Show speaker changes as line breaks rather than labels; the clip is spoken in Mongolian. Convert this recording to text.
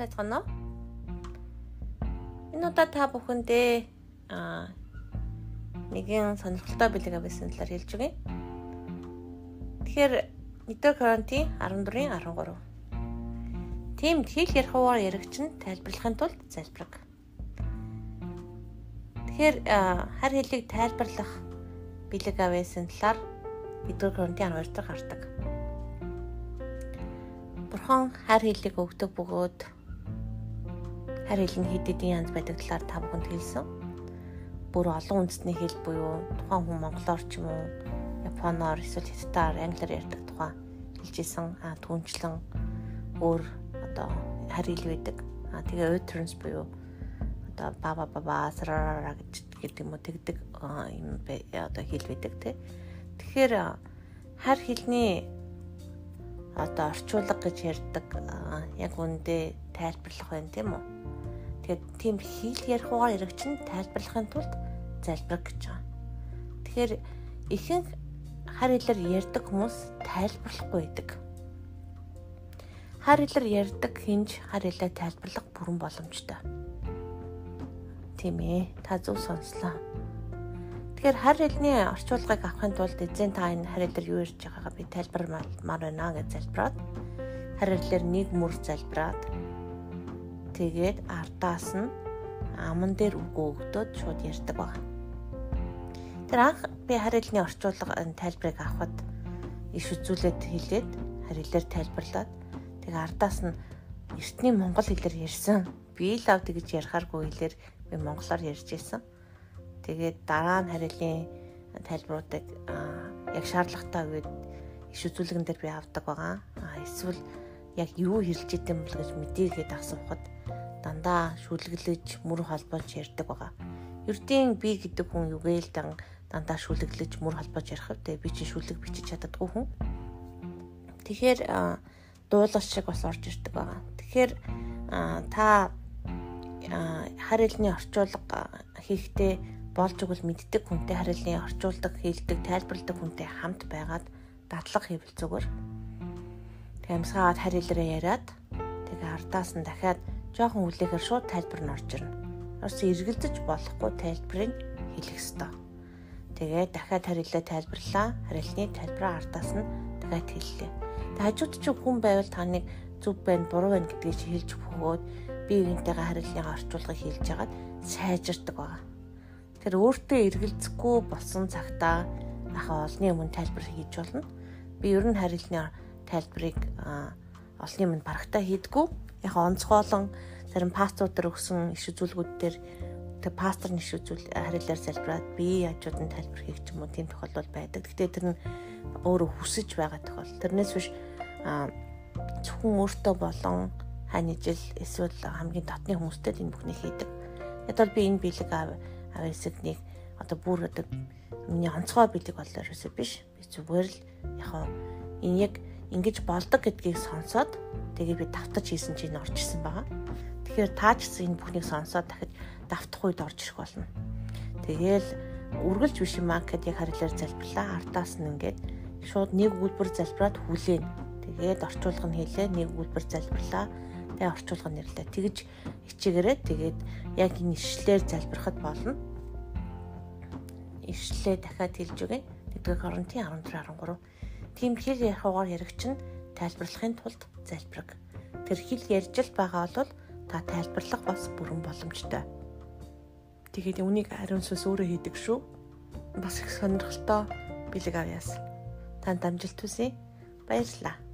байцгаана уу? Энэ удаа та бүхэндээ аа нэгэн сонирхолтой бэлэг авсан талаар хэлж өгье. Тэгэхээр нийтээр карантин 14-ийн 13. Тимд хэл ярих хуваар яригч нь тайлбарлахын тулд залбираг. Тэгэхээр хар хэлийг тайлбарлах бэлэг авсан талаар нийтээр карантин 12 дахь гардаг. Бурхан хар хэлийг өгдөг бөгөөд хар хэл нь хэд хэдэн янз байдаг талаар та бүхэнд хэлсэн. Бүр олон үндэсний хэл буюу тухайн хүн монголоор ч юм уу, японоор эсвэл хятадаар, англиар ярьдаг тухайн хэлжсэн а түнчлэн өөр одоо хар хэл байдаг. А тэгээ utterance буюу одоо баба баба сарараа гэж гэдэг юм уу тэгдэг юм бэ одоо хэл байдаг тий. Тэгэхээр хар хэлний одоо орчуулга гэж ярьдаг яг үндэ тайлбарлах байна тийм үү. Тэгэхээр тийм хэл ярих угаар яригч нь тайлбарлахын тулд залбирах гэж байгаа. Тэгэхээр ихэнх хар хэлээр ярьдаг хүмүүс тайлбарлахгүй байдаг. Хар хэлээр ярьдаг хинж хар хэлээ тайлбарлах бүрэн боломжтой. Тийм ээ. Та зөв сонслоо. Тэгэхээр хар хэлний орчуулгыг авахын тулд эзэн та энэ хар хэлээр юу ярьж байгаагаа би тайлбармаар байна гэж залбираад хар хэлээр нэг мөр залбираад тэгээд ардаас нь аман дээр үгөө өгдөөд шууд ярьдаг баг. Тэр анх би хар хэлний орчуулга тайлбарыг авахад иш үзүүлээд хэлээд хар хэлээр тайлбарлаад тэгээ ардаас нь эртний монгол хэлээр ярьсан. Би л ав тэгж ярихааргүй хэлээр би монголоор ярьж ирсэн Тэгээд дараа нь харилын тайлбаруудыг яг шаардлагатай үед иш үзүүлгэн дээр би авдаг байгаа. Эсвэл яг юу хэлж идэм бол гэж мэдээгээд асуухад дандаа шүлгэлж мөр холбоож ярьдаг байгаа. Ердийн би гэдэг хүн югээл дан дандаа шүлгэлж мөр холбоож ярих вэ? Би чи шүлэг бичиж чаддаггүй хүн. Тэгэхээр дуулах шиг бас орж ирдэг байгаа. Тэгэхээр та харилны орчуулга хийхдээ болж өгөл мэддэг хүнтэй харилцан орчуулдаг, хийлдэг, тайлбарладаг хүнтэй хамт байгаад дадлаг хийвэл зүгээр. Тэгээ амсгаагаад харилцаараа яриад тэгээ ардаас нь дахиад жоохон үлээхээр шууд тайлбар нь орж ирнэ. Орс эргэлзэж болохгүй тайлбарыг хэлэх ёстой. Тэгээ дахиад харилцаа тайлбарлаа. Харилцны тайлбараа ардаас нь дахиад хэллээ. Тэгээ хажууд чи хүн байвал таныг зүг байна, буруу байна гэдгийг чи хэлж өгөөд би энтэйгээ харилцаагаа орчуулгыг хэлж хагаад сайжирдаг байгаа. Тэр өөртөө эргэлзэхгүй болсон цагтаа ахаа олны өмнө тайлбар хийж болно. Би ер нь харилцны тайлбарыг олны өмнө барагтаа хийдгүү. Яг онцгойлон зарим пасторудаар өгсөн иш үзүүлгүүд дээр тэг пастор иш үзүүл харилцаар залбираад би яжууд нь тайлбар хийх ч юм уу тийм тохиолдол байдаг. Гэтэ тэр нь өөрөө хүсэж байгаа тохиол. Тэрнээс биш зөвхөн өөртөө болон хань ижил эсвэл хамгийн дотны хүмүүстэй энэ бүхнийг хийдэг. Яг бол би энэ биелэг хэсэгнийг одоо бүр одоо миний онцгой бэлэг боллоо ерөөсөө биш. Би зүгээр л яг энэ яг ингэж болдог гэдгийг сонсоод тэгээ би давтаж хийсэн чинь орж ирсэн байгаа. Тэгэхээр таа ч гэсэн энэ бүхнийг сонсоод дахиж давтах үед орж ирэх болно. Тэгээл үргэлж биш юм аа гэд яг харилаар залбирлаа. Ардаас нь ингээд шууд нэг үйлбэр залбираад хүлээн. Тэгээд орчуулга нь хэлээ нэг үйлбэр залбирлаа. Тэгээ орчуулга нэрлээ. Тэгж хичээгээрээ тэгээд яг энэ ишлэлээр залбирахад болно иршлээ дахиад хэлж өгье. 1-р Коринтын 14-13. Тийм хэл ярих угаар яригч нь тайлбарлахын тулд залбираг. Тэр хэл ярьж л байгаа бол та тайлбарлах бас бүрэн боломжтой. Тэгээд үнийг ариун сүнс өөрөө хийдэг шүү. Бас их сонирхолтой бэлэг авьяас. Танд амжилт хүсье. Баярлалаа.